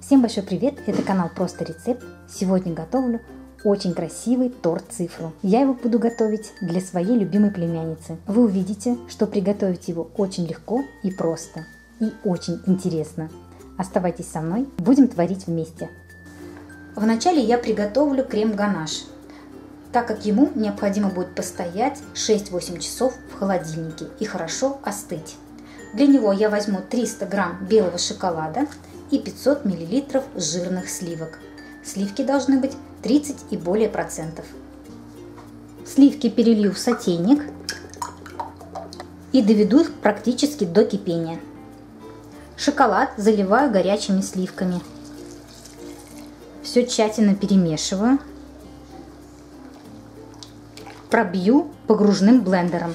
Всем большой привет! Это канал Просто Рецепт. Сегодня готовлю очень красивый торт цифру. Я его буду готовить для своей любимой племянницы. Вы увидите, что приготовить его очень легко и просто. И очень интересно. Оставайтесь со мной, будем творить вместе. Вначале я приготовлю крем-ганаш, так как ему необходимо будет постоять 6-8 часов в холодильнике и хорошо остыть. Для него я возьму 300 грамм белого шоколада и 500 миллилитров жирных сливок. Сливки должны быть 30 и более процентов. Сливки перелью в сотейник и доведу их практически до кипения. Шоколад заливаю горячими сливками. Все тщательно перемешиваю. Пробью погружным блендером,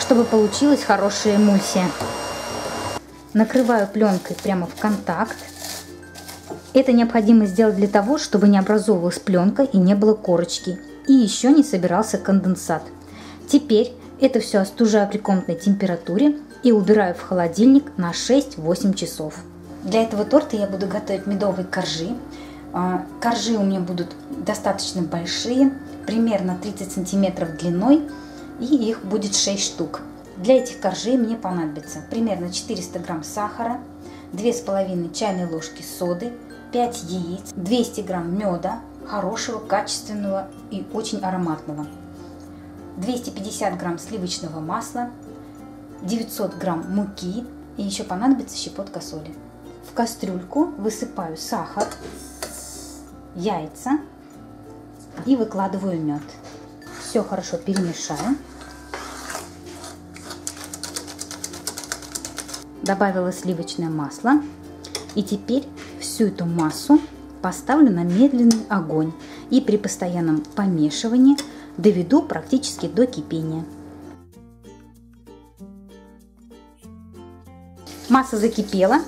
чтобы получилась хорошая эмульсия. Накрываю пленкой прямо в контакт. Это необходимо сделать для того, чтобы не образовывалась пленка и не было корочки. И еще не собирался конденсат. Теперь это все остужаю при комнатной температуре и убираю в холодильник на 6-8 часов. Для этого торта я буду готовить медовые коржи. А, коржи у меня будут достаточно большие, примерно 30 сантиметров длиной, и их будет 6 штук. Для этих коржей мне понадобится примерно 400 грамм сахара, 2,5 чайной ложки соды, 5 яиц, 200 грамм меда, хорошего, качественного и очень ароматного, 250 грамм сливочного масла, 900 грамм муки и еще понадобится щепотка соли. В кастрюльку высыпаю сахар, яйца и выкладываю мед. Все хорошо перемешаю. Добавила сливочное масло. И теперь всю эту массу поставлю на медленный огонь и при постоянном помешивании доведу практически до кипения. Масса закипела,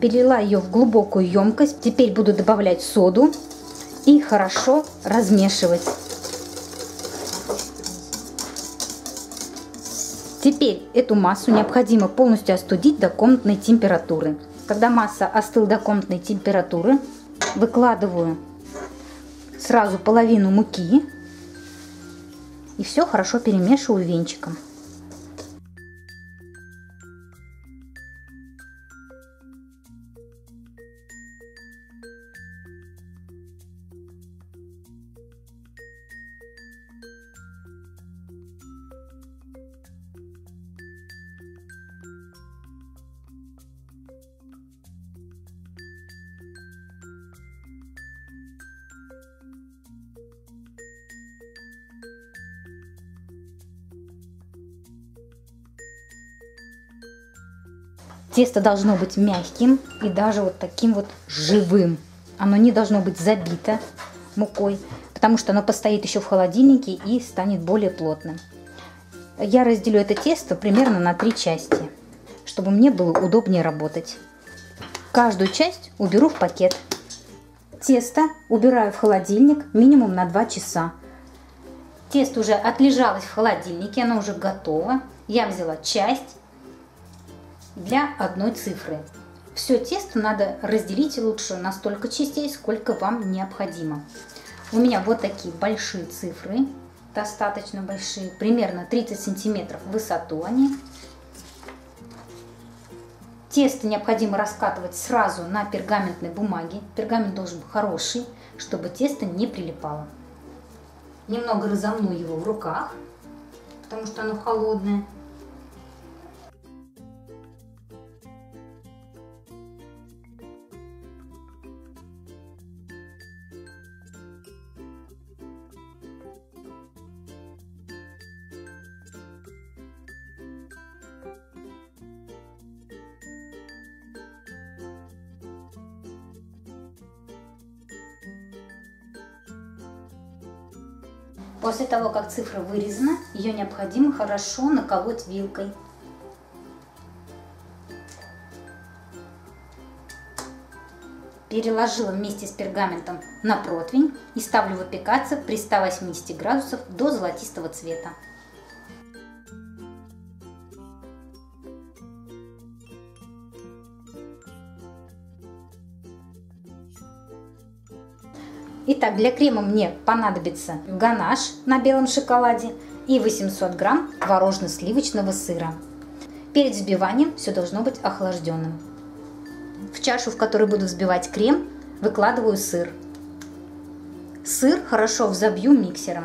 перелила ее в глубокую емкость. Теперь буду добавлять соду и хорошо размешивать. Теперь эту массу необходимо полностью остудить до комнатной температуры. Когда масса остыла до комнатной температуры, выкладываю сразу половину муки и все хорошо перемешиваю венчиком. Тесто должно быть мягким и даже вот таким вот живым. Оно не должно быть забито мукой, потому что оно постоит еще в холодильнике и станет более плотным. Я разделю это тесто примерно на три части, чтобы мне было удобнее работать. Каждую часть уберу в пакет. Тесто убираю в холодильник минимум на 2 часа. Тесто уже отлежалось в холодильнике, оно уже готово. Я взяла часть для одной цифры. Все тесто надо разделить лучше на столько частей, сколько вам необходимо. У меня вот такие большие цифры, достаточно большие, примерно 30 сантиметров в высоту они. Тесто необходимо раскатывать сразу на пергаментной бумаге. Пергамент должен быть хороший, чтобы тесто не прилипало. Немного разомну его в руках, потому что оно холодное. После того, как цифра вырезана, ее необходимо хорошо наколоть вилкой. Переложила вместе с пергаментом на противень и ставлю выпекаться при 180 градусах до золотистого цвета. Итак, для крема мне понадобится ганаш на белом шоколаде и 800 грамм творожно-сливочного сыра. Перед взбиванием все должно быть охлажденным. В чашу, в которой буду взбивать крем, выкладываю сыр. Сыр хорошо взобью миксером.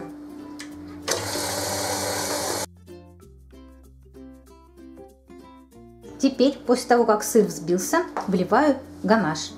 Теперь, после того, как сыр взбился, вливаю ганаш.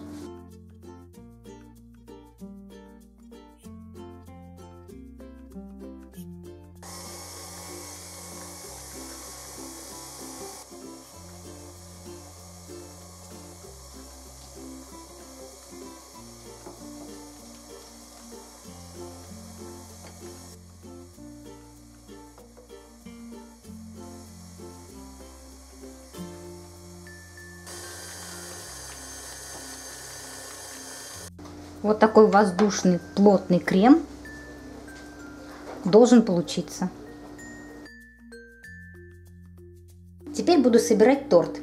Вот такой воздушный плотный крем должен получиться. Теперь буду собирать торт.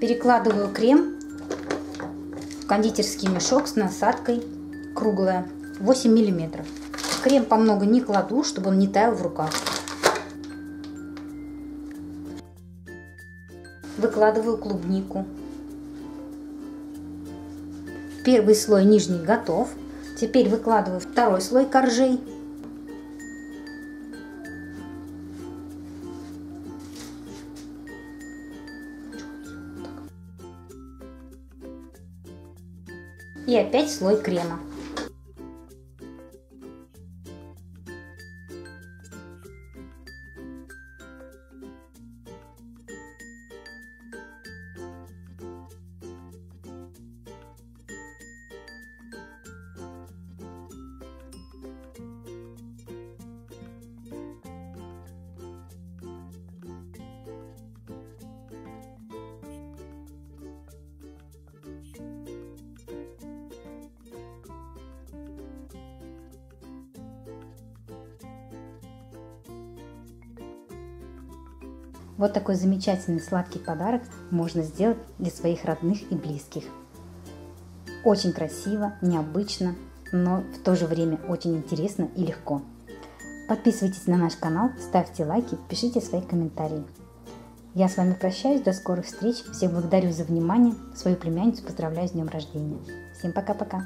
Перекладываю крем в кондитерский мешок с насадкой круглая 8 миллиметров. Крем по много не кладу, чтобы он не таял в руках. Выкладываю клубнику. Первый слой нижний готов. Теперь выкладываю второй слой коржей. И опять слой крема. Вот такой замечательный сладкий подарок можно сделать для своих родных и близких. Очень красиво, необычно, но в то же время очень интересно и легко. Подписывайтесь на наш канал, ставьте лайки, пишите свои комментарии. Я с вами прощаюсь, до скорых встреч. Всех благодарю за внимание. Свою племянницу поздравляю с днем рождения. Всем пока-пока.